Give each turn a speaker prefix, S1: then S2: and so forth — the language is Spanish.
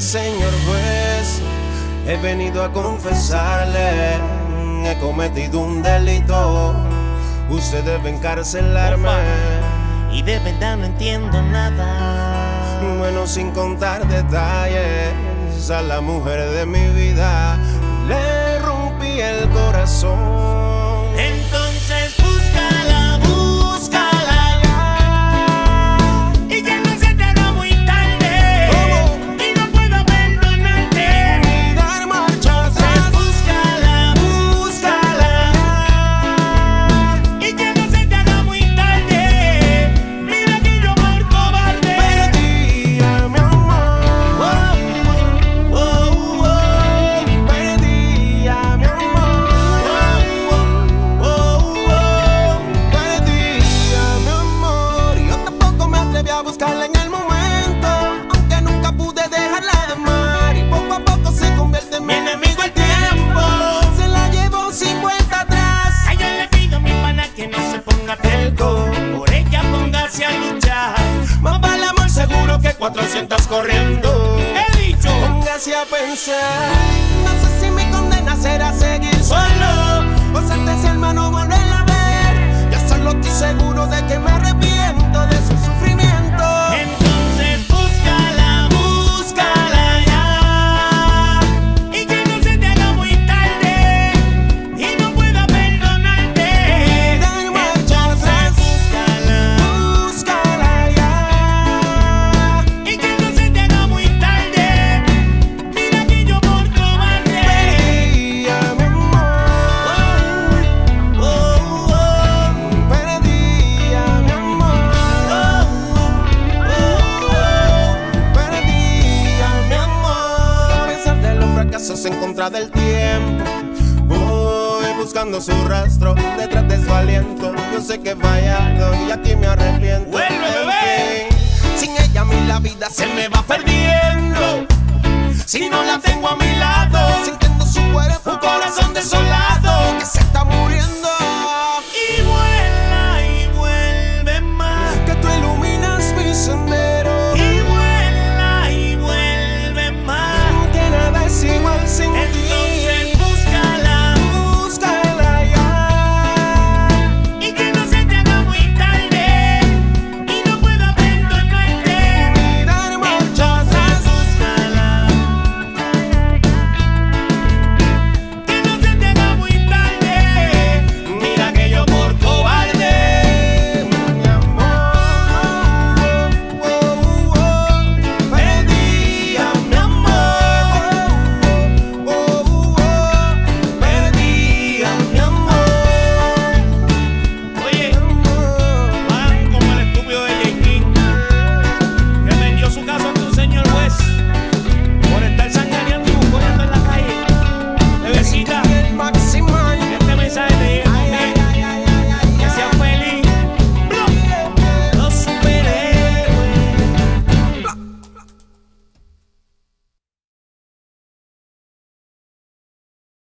S1: Señor juez. He venido a confesarle. He cometido un delito. Usted debe encarcelarme.
S2: Y de verdad no entiendo nada.
S1: Bueno, sin contar detalles a la mujer de mi vida. Le rompí el corazón 400 corriendo.
S2: He dicho,
S1: póngase a pensar. No sé si mi condena será seguir solo. del tiempo. Voy buscando su rastro detrás de su aliento. Yo sé que he fallado y aquí me arrepiento.